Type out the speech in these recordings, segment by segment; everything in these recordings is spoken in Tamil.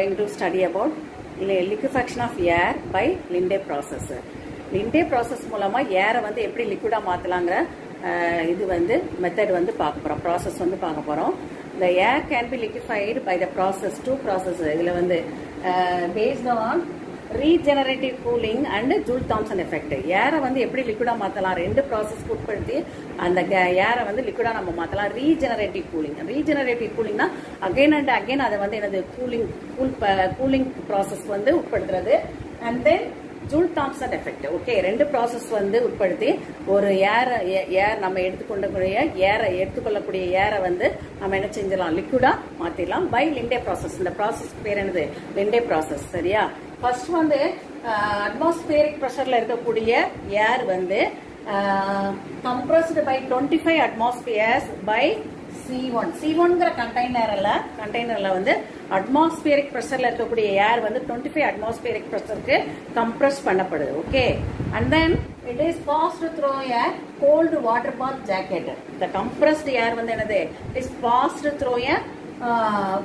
going to study about li- liquefaction of air by Linde process. Linde process மூலமா ஏரை வந்து எப்படி லிக்விடா மாத்தலாங்கிற இது வந்து மெத்தட் வந்து பார்க்க போறோம். ப்ராசஸ் வந்து பார்க்க போறோம். இந்த air can be liquefied by the process two process இதுல வந்து based on regenerative cooling and Joule Thomson effect ஏரை வந்து எப்படி லிக்விடாக மாற்றலாம் ரெண்டு ப்ராசஸ்க்கு உட்படுத்தி அந்த ஏரை வந்து லிக்விடாக நம்ம மாற்றலாம் ரீஜெனரேட்டிவ் கூலிங் ரீஜெனரேட்டிவ் கூலிங்னா அகைன் அண்ட் அகைன் அதை வந்து எனது கூலிங் கூல் கூலிங் ப்ராசஸ் வந்து உட்படுத்துறது. And then Joule Thomson effect okay ரெண்டு ப்ராசஸ் வந்து உட்படுத்தி ஒரு ஏர் ஏர் நம்ம எடுத்துக்கொள்ளக்கூடிய ஏரை எடுத்துக்கொள்ளக்கூடிய ஏரை வந்து நம்ம என்ன செஞ்சிடலாம்? லிக்விடா மாற்றிடலாம் பை லிண்டே ப்ராசஸ் இந்த ப்ராசஸ் பேர் என்னது? லிண்டே ப்ராசஸ் சரியா? ஃபர்ஸ்ட் வந்து அட்மாஸ்பியரிக் ப்ரெஷர்ல இருக்கக்கூடிய ஏர் வந்து compressed by twenty five atmospheres by C one C ஒன்ங்கிற கண்டெய்னர்ல கண்டெய்னர்ல வந்து அட்மாஸ்பியரிக் ப்ரெஷர்ல இருக்கக்கூடிய ஏர் வந்து டுவெண்ட்டி ஃபைவ் அட்மாஸ்பியரிக் ப்ரெஷருக்கு கம்ப்ரஸ் பண்ணப்படுது okay and then it is passed through a cold water bath jacket இந்த கம்ப்ரஸ்டு ஏர் வந்து என்னது? It is passed through a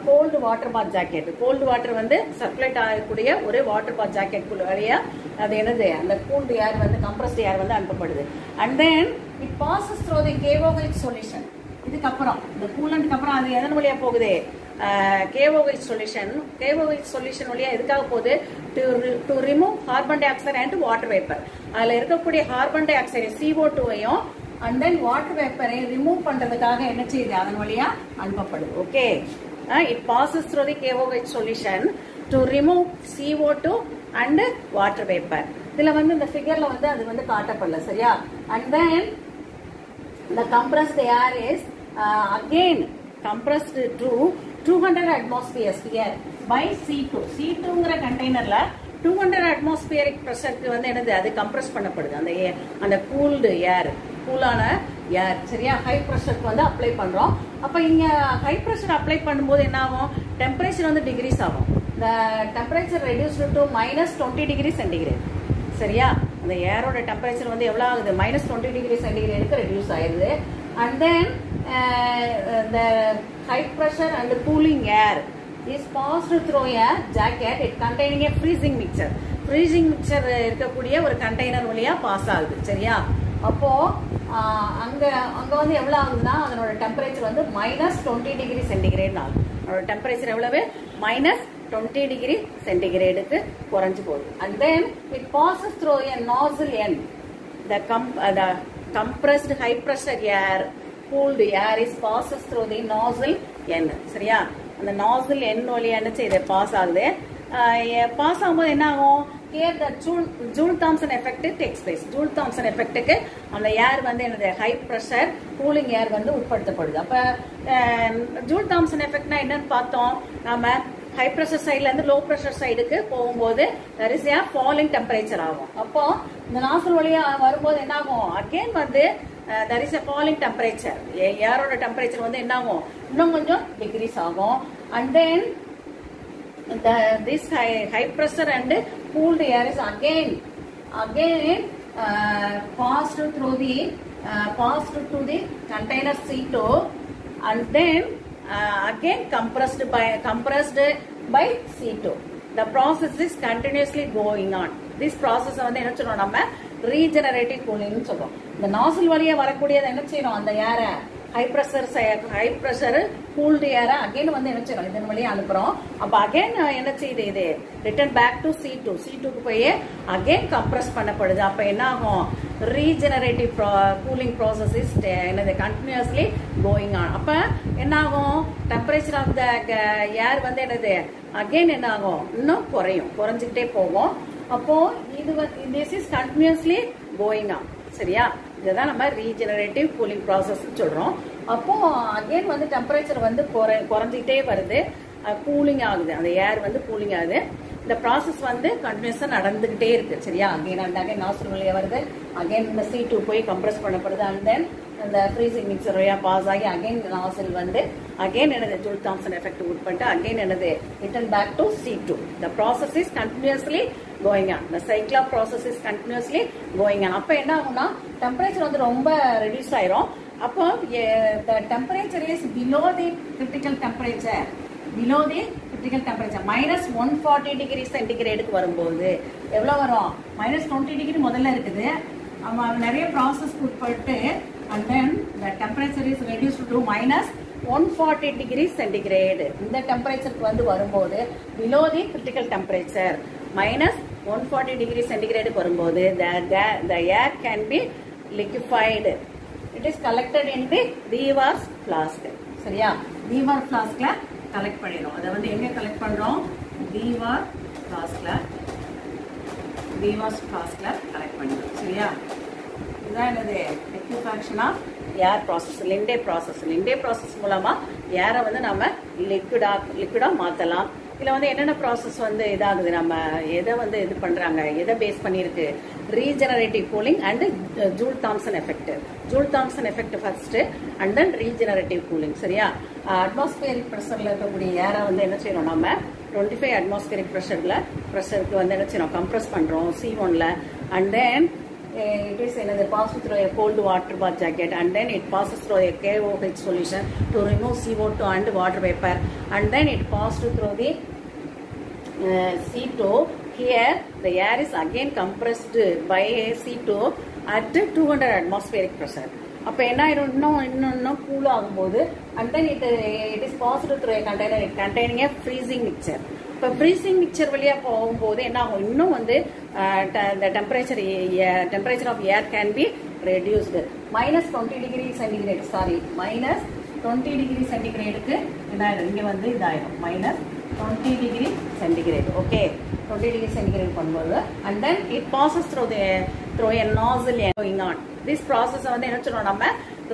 cold water bath jacket cold water வந்து சர்க்குலேட் ஆகக்கூடிய ஒரு வாட்டர் பாத் ஜாக்கெட் வழியா அது என்னது? அந்த கூல்டு ஏர் வந்து கம்ப்ரஸ்டு ஏர் வந்து அனுப்பப்படுது. And then it passes through the KOH solution இதுக்கப்புறம் இந்த கூலண்ட்க்கு அப்புறம் அது எதன் வழியா போகுது? கேஓஹெச் சொல்யூஷன் கேஓஹெச் சொல்யூஷன் வழியா எதுக்காக போகுது? To remove carbon dioxide and water vapour அதுல இருக்கக்கூடிய கார்பன் டை ஆக்சைடு சிஓ டூவையும் அண்ட் தென் வாட்டர் வேப்பரை ரிமூவ் பண்றதுக்காக என்ன செய்யுது? அதன் வழியா அனுப்பப்படுது. Okay it passes through the KOH solution to remove CO two and water vapour இதுல வந்து இந்த ஃபிகர்ல வந்து அது வந்து காட்டப்படல சரியா? And then the compressed air is uh, again compressed to 200 atmospheres here by C2 C2ங்கிற கண்டெய்னர்ல 200 atmospheric ப்ரெஷருக்கு வந்து என்னது? அது கம்ப்ரஸ் பண்ணப்படுது. அந்த ஏர் அந்த கூல்டு ஏர் கூலான ஏர் சரியா? ஹை ப்ரெஷருக்கு வந்து அப்ளை பண்ணுறோம் அப்போ இங்கே ஹை ப்ரெஷர் அப்ளை பண்ணும்போது என்ன ஆகும் டெம்பரேச்சர் வந்து டிகிரிஸ் ஆகும். இந்த temperature reduced to minus twenty degree centigrade சரியா? அந்த ஏரோட டெம்பரேச்சர் வந்து எவ்வளோ ஆகுது? மைனஸ் டுவெண்ட்டி டிகிரி சென்டிகிரேடுக்கு ரெடியூஸ் ஆயிருது and then the high pressure and cooling air is passed through a jacket it containing a freezing mixture freezing mixture இருக்கக்கூடிய ஒரு கண்டெய்னர் வழியாக பாஸ் ஆகுது. சரியா? அப்போ அங்கே அங்கே வந்து எவ்வளோ ஆகுதுன்னா அதனோட டெம்பரேச்சர் வந்து மைனஸ் டுவெண்ட்டி டிகிரி சென்டிகிரேட் ஆகும் அதோட டெம்பரேச்சர் எவ்வளவு? மைனஸ் டுவெண்ட்டி டிகிரி சென்டிகிரேடுக்கு குறைஞ்சு போகுது. And then it passes through a nozzle in the come the compressed high pressure air air cooled air is passes through the nozzle N சரியா? அந்த nozzle N வழியா என்ன செய்யுது? பாஸ் ஆகுது. பாஸ் ஆகும்போது என்ன ஆகும்? Here the Joule Joule Thomson effect takes place Joule Thomson எஃபெக்ட்டுக்கு அந்த ஏர் வந்து என்னது? ஹை ப்ரெஷர் கூலிங் ஏர் வந்து உட்படுத்தப்படுது. அப்ப அஹ், ஜூல் தாம்சன் எஃபெக்ட்னா என்னன்னு பார்த்தோம். நாம ஹை ப்ரெஷர் சைட்லேருந்து லோ ப்ரெஷர் சைடுக்கு போகும்போது வரிசையாக ஃபாலிங் a டெம்பரேச்சர் ஆகும். அப்போ இந்த நாசல் வழியா வரும்போது என்ன ஆகும்? அகைன் வந்து there is a falling temperature ஏரோட temperature வந்து என்ன ஆகும் இன்னும் கொஞ்சம் டிகிரிஸ் ஆகும் and then the this high, high pressure and cooled air is again again uh, passed through the uh, passed to the container C2 and then uh, again compressed by compressed by C2 the process is continuously going on This process வந்து என்ன சொல்றோம்? நம்ம ரீஜெனரேட்டிவ் கூலிங்னு சொல்றோம். இந்த நாசில் வழியா வரக்கூடியதை என்ன செய்யணும்? அந்த ஏரை high pressure high pressure cooled air again வந்து என்ன செய்யணும்? இதன் வழியாக அனுப்புறோம். அப்ப அகைன் என்ன செய்யுது இது? Return back to C two C டூக்கு போய் அகைன் கம்ப்ரஸ் பண்ணப்படுது. அப்ப என்ன ஆகும்? ரீஜெனரேட்டிவ் கூலிங் ப்ராசஸ் இஸ் என்னது? கண்டினியூஸ்லி கோயிங் ஆன் அப்ப என்ன ஆகும்? டெம்பரேச்சர் ஆஃப் த ஏர் வந்து என்னது? அகைன் என்ன ஆகும்? இன்னும் குறையும். குறைஞ்சிக்கிட்டே போகும். அப்போ இது this is continuously going on சரியா? இதுதான் நம்ம ரீஜெனரேட்டிவ் கூலிங் ப்ராசஸ் சொல்றோம். அப்போ அகெயின் வந்து டெம்பரேச்சர் வந்து குறை குறைஞ்சிக்கிட்டே வருது. கூலிங் ஆகுது. அந்த ஏர் வந்து கூலிங் ஆகுது. இந்த ப்ராசஸ் வந்து கண்டினியூஸாக நடந்துக்கிட்டே இருக்குது சரியா? அகைன் அண்ட் அகைன் நாசல் வழியா வருது அகைன் இந்த சி டூ போய் கம்ப்ரஸ் பண்ணப்படுது. அண்ட் தென் இந்த ஃப்ரீசிங் மிக்சர் வழியாக பாஸ் ஆகி அகைன் நாசல் வந்து அகைன் எனது ஜூல் தாம்சன் எஃபெக்ட் உட்பட்டு அகைன் எனது return back to C two the process is continuously going on இந்த சைக்கிளா process is continuously going on அப்போ என்ன ஆகும்னா டெம்பரேச்சர் வந்து ரொம்ப ரெடியூஸ் ஆயிரும். அப்போ the temperature is below the critical temperature below the critical temperature minus one forty degree சென்டிகிரேடுக்கு வரும்போது எவ்வளோ வரும்? மைனஸ் டுவெண்ட்டி டிகிரி முதல்ல இருக்குது. அவன் நிறைய ப்ராசஸ் உட்பட்டு and then the temperature is reduce to minus one forty degree centigrade இந்த டெம்பரேச்சருக்கு வந்து வரும்போது below the critical temperature minus one forty degree சென்டிகிரேடுக்கு வரும்போது the air can be liquefied. It is collected in the Dewar's flask சரியா தீவார் ஃப்ளாஸ்க்ல கலெக்ட் பண்ணிடும் அதை வந்து எங்கே கலெக்ட் பண்ணுறோம் டிவார் ஃப்ளாஸ்க்ல தீவார்ஸ் ஃப்ளாஸ்க்ல கலெக்ட் பண்ணிடும் சரியா? இதுதான் என்னது? Liquefaction of air process Linde process Linde process மூலமாக ஏரை வந்து நம்ம லிக்விடா லிக்விடா மாற்றலாம் இதில் வந்து என்னென்ன ப்ராசஸ் வந்து இதாகுது? நம்ம எதை வந்து இது பண்ணுறாங்க எதை பேஸ் பண்ணியிருக்கு? Regenerative cooling and Joule Thomson effect Joule Thomson effect first and then regenerative cooling சரியா? அட்மாஸ்பியரிக் ப்ரெஷரில் இருக்கக்கூடிய ஏரை வந்து என்ன செய்யணும் நம்ம? டுவெண்ட்டி ஃபைவ் அட்மாஸ்பியரிக் ப்ரெஷரில் ப்ரெஷருக்கு வந்து என்ன செய்யணும் கம்ப்ரஸ் பண்ணுறோம் சி ஒனில் and then it is another passes through a cold water bath jacket and then it passes through a KOH solution to remove CO2 and water vapor and then it passes through the uh, C2 here the air is again compressed by a C2 at 200 atmospheric pressure அப்போ என்ன ஆயிரும் இன்னும் இன்னும் இன்னும் கூல் ஆகும்போது and then it it is positive through container it containing a freezing mixture இப்போ ஃப்ரீசிங் மிக்சர் வழியாக போகும்போது என்ன ஆகும் இன்னும் வந்து இந்த temperature temperature of air can be reduced minus twenty degree centigrade sorry minus twenty degree சென்டிகிரேடுக்கு என்ன இங்கே வந்து இதாயிடும் minus twenty degree centigrade okay twenty degree centigrade பண்ணும்போது and then it passes through through a nozzle going on this ப்ராசஸை வந்து என்ன சொல்றோம் நம்ம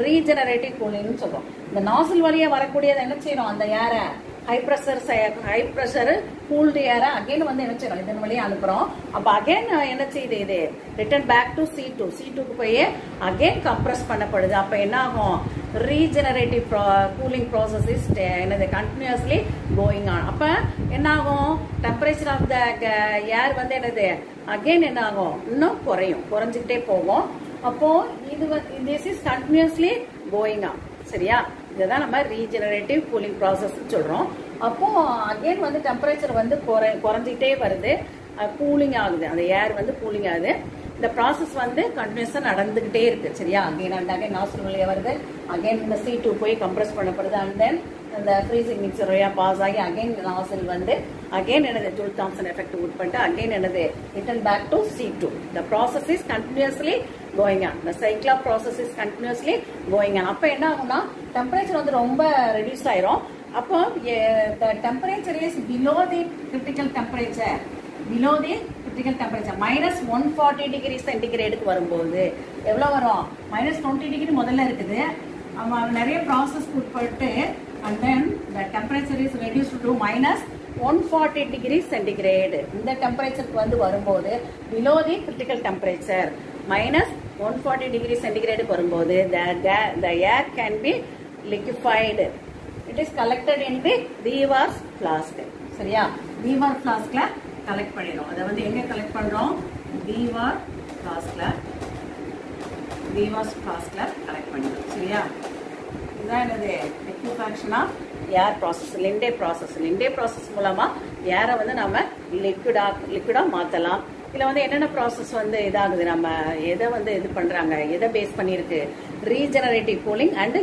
ரீஜெனரேட்டிவ் கூலிங்னு சொல்கிறோம் இந்த நாசில் வழியாக வரக்கூடியது என்ன செய்யணும் அந்த ஏரை high pressure high pressure cooled ஏரை அகைன் வந்து என்ன செய்யறோம் இதன் வழியாக அனுப்புறோம். அப்ப அகைன் என்ன செய்யுது இது? Return back to C two C டூக்கு போய் அகைன் கம்ப்ரஸ் பண்ணப்படுது. அப்ப என்ன ஆகும்? ரீஜெனரேட்டிவ் கூலிங் ப்ராசஸ் இஸ் என்னது? கண்டினியூஸ்லி கோயிங் ஆன் அப்ப என்ன ஆகும்? டெம்பரேச்சர் ஆஃப் த ஏர் வந்து என்னது? அகைன் என்ன ஆகும்? இன்னும் குறையும். குறைஞ்சிக்கிட்டே போகும். அப்போ இது this is continuously going on சரியா? இதுதான் நம்ம ரீஜெனரேட்டிவ் கூலிங் ப்ராசஸ்ன்னு சொல்கிறோம் அப்போது அகைன் வந்து டெம்பரேச்சர் வந்து குறை குறைஞ்சிக்கிட்டே வருது. கூலிங் ஆகுது. அந்த ஏர் வந்து கூலிங் ஆகுது. இந்த ப்ராசஸ் வந்து கண்டினியூஸாக நடந்துக்கிட்டே இருக்குது சரியா? அகைன் அண்ட் அகைன் நாஸ்டல் வழியாக வருது. அகைன் இந்த சீ டூ போய் கம்ப்ரஸ் பண்ணப்படுது. அண்ட் தென் இந்த ஃப்ரீசிங் மிக்சர் வழியாக பாஸ் ஆகி அகைன் நாசல் வந்து அகைன் எனது ஜூல் தாம்சன் எஃபெக்ட் உட்பட்டு அகைன் எனது return back to C two the process is continuously going on இந்த சைக்கிளா process is continuously going on அப்போ என்ன ஆகும்னா டெம்பரேச்சர் வந்து ரொம்ப ரெடியூஸ் ஆயிரும். அப்போ temperature is below the critical temperature below the critical temperature minus one forty degree சென்டிகிரேடுக்கு வரும்போது. எவ்வளோ வரும்? மைனஸ் டுவெண்ட்டி டிகிரி முதல்ல இருக்குது. அவன் நிறைய ப்ராசஸ் உட்பட்டு and then the temperature is reduce to minus one forty degree centigrade இந்த டெம்பரேச்சருக்கு வந்து வரும்போது below the critical temperature minus one forty degree சென்டிகிரேடுக்கு வரும்போது the air can be liquefied it is collected in the Dewar's flask சரியா? தீவார் ஃப்ளாஸ்கில் கலெக்ட் பண்ணிடும் அதை வந்து எங்கே கலெக்ட் பண்ணுறோம் தீவார் ஃப்ளாஸ்கில் தீவார்ஸ் ஃப்ளாஸ்கில் கலெக்ட் பண்ணிடும் சரியா? இதுதான் என்னது? Liquefaction of air process Linde process Linde process மூலமாக ஏரை வந்து நம்ம லிக்விடாக லிக்விடா மாற்றலாம் இதில் வந்து என்னென்ன ப்ராசஸ் வந்து இதாகுது? நம்ம எதை வந்து இது பண்ணுறாங்க எதை பேஸ் பண்ணியிருக்கு? Regenerative cooling and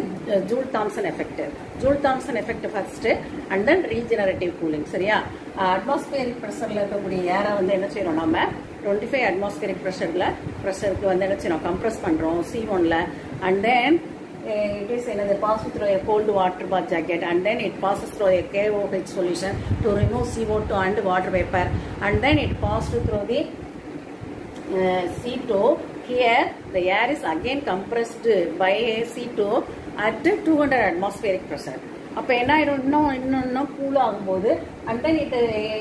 Joule Thomson effect Joule Thomson effect first and then regenerative cooling சரியா? அட்மாஸ்பியரிக் ப்ரெஷரில் இருக்கக்கூடிய ஏரை வந்து என்ன செய்யணும் நம்ம? டுவெண்ட்டி ஃபைவ் அட்மாஸ்பியரிக் ப்ரெஷரில் ப்ரெஷருக்கு வந்து என்ன செய்யணும் கம்ப்ரஸ் பண்ணுறோம் சி ஒனில் and then it is another passes through a cold water bath jacket and then it passes through a KOH solution to remove CO2 and water vapor and then it passes through the uh, C2 here the air is again compressed by a C2 at 200 atmospheric pressure அப்போ என்ன ஆயிடும் இன்னும் இன்னும் இன்னும் கூல் ஆகும்போது and then it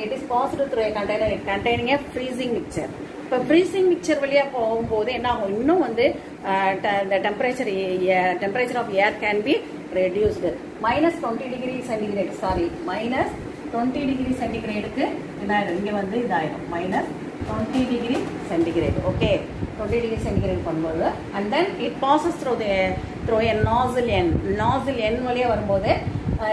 it is positive through container it containing a freezing mixture இப்போ ஃப்ரீசிங் மிக்சர் வழியாக போகும்போது என்ன ஆகும் இன்னும் வந்து இந்த temperature temperature of air can be reduced minus twenty degree centigrade sorry minus twenty degree சென்டிகிரேடுக்கு என்ன இங்கே வந்து இதாயிடும் minus twenty degree centigrade okay twenty degree centigrade பண்ணும்போது and then it passes through through an nozzle an nozzle an வழியாக வரும்போது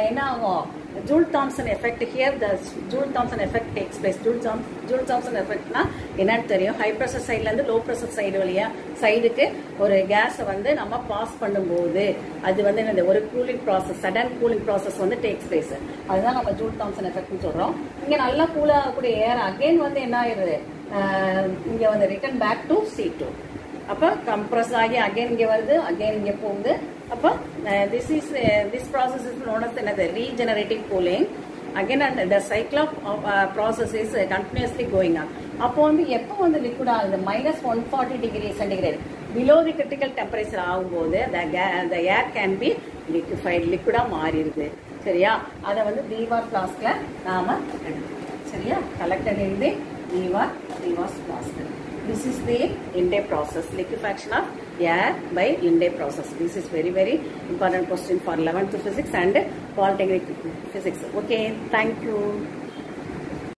என்ன ஆகும் Joule Thomson effect here the Joule Thomson effect takes place Joule தாம் ஜூல் தாம்சன் எஃபெக்ட்னா என்னன்னு தெரியும். ஹை ப்ரெஷர் சைட்லேருந்து லோ ப்ரெஷர் சைடு வழியா சைடுக்கு ஒரு கேஸை வந்து நம்ம பாஸ் பண்ணும்போது அது வந்து என்னது? ஒரு cooling process sudden cooling process வந்து டேக்ஸ் பிளேஸ் அதுதான் நம்ம ஜூல் தாம்சன் எஃபெக்ட்னு சொல்கிறோம் இங்கே நல்லா கூல் ஆகக்கூடிய ஏர் அகைன் வந்து என்ன ஆயிடுது? இங்கே வந்து return back to C two அப்போ கம்ப்ரஸ் ஆகி அகைன் இங்கே வருது அகைன் இங்கே போகுது. அப்போ this is this process is known as என்னது? Regenerative cooling again and the cycle of process is continuously going on அப்போ வந்து எப்போ வந்து லிக்விட் ஆகுது? Minus one forty degree centigrade below the critical temperature ஆகும்போது the air can be liquefied லிக்விடாக மாறிடுது. சரியா? அதை வந்து தீவார் ஃப்ளாஸ்கில் நாம் சரியா? Collected in Dewar Dewar flask this is the Linde process. Liquefaction of air by Linde process. This is very very important question for 11th physics and polytechnic physics. Okay thank you